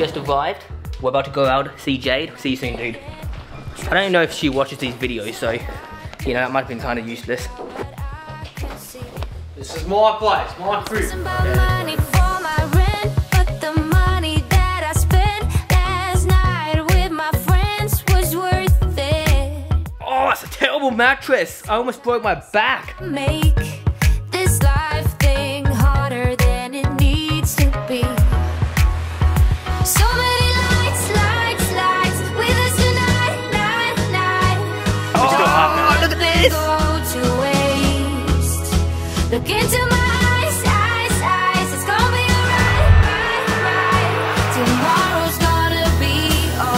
just arrived. We're about to go out, see Jade. See you soon, dude. I don't know if she watches these videos, so, you know, that might have been kind of useless. This is my place, my food. money for my rent, but the money that I spent last night with my friends was worth it. Oh, it's a terrible mattress. I almost broke my back. Make this. Go to waste. Look into my eyes, eyes, eyes. It's gonna be alright, right, right. Tomorrow's gonna be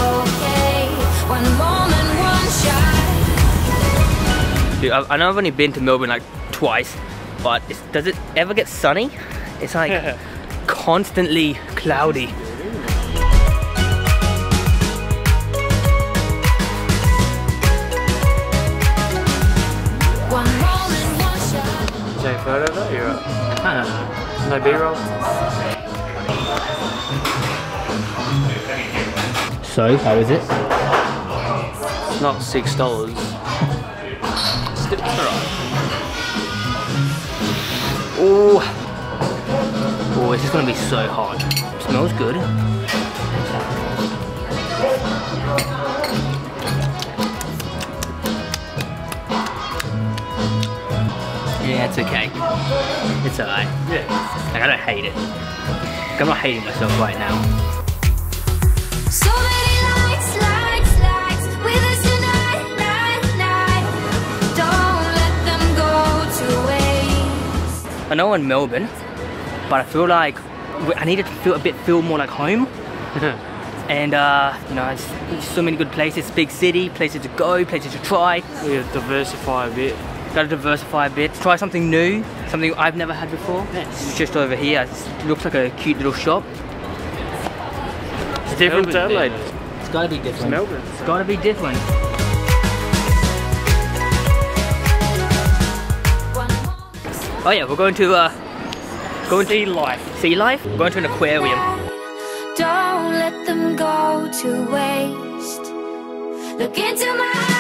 okay. One moment, one shot. Dude, I, I know I've only been to Melbourne like twice, but it's, does it ever get sunny? It's like constantly cloudy. Photo of that, you're up. I don't know. No B-roll? So, how is it? It's not six dollars. It's alright. Oh, oh, this is gonna be so hot. Smells good. Yeah, it's okay. It's alright. Yeah. Like, I don't hate it. Like, I'm not hating myself right now. So many lights, lights, lights with us tonight, night, night. Don't let them go to waste. I know I'm in Melbourne, but I feel like I need to feel a bit feel more like home. And uh, you know, it's, there's so many good places, big city, places to go, places to try. We diversify a bit. Gotta diversify a bit, try something new, something I've never had before. Yes. It's just over here. It looks like a cute little shop. It's different to Melbourne, Adelaide. It's gotta be different. It's Melbourne. It's gotta be different. Oh yeah, we're going to uh, going to sea life. Sea life. We're going to an aquarium. Don't let them go to waste. Look into my